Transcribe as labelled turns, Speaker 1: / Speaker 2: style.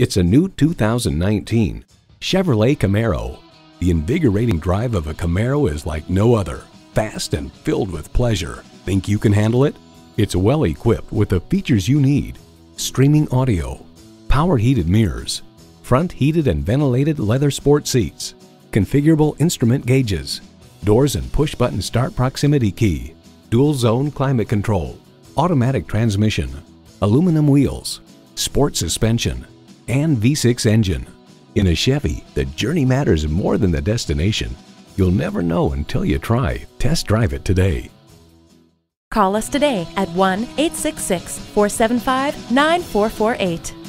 Speaker 1: It's a new 2019 Chevrolet Camaro. The invigorating drive of a Camaro is like no other. Fast and filled with pleasure. Think you can handle it? It's well equipped with the features you need. Streaming audio, power heated mirrors, front heated and ventilated leather sport seats, configurable instrument gauges, doors and push button start proximity key, dual zone climate control, automatic transmission, aluminum wheels, sport suspension, and V6 engine. In a Chevy, the journey matters more than the destination. You'll never know until you try. Test drive it today.
Speaker 2: Call us today at 1 866 475 9448.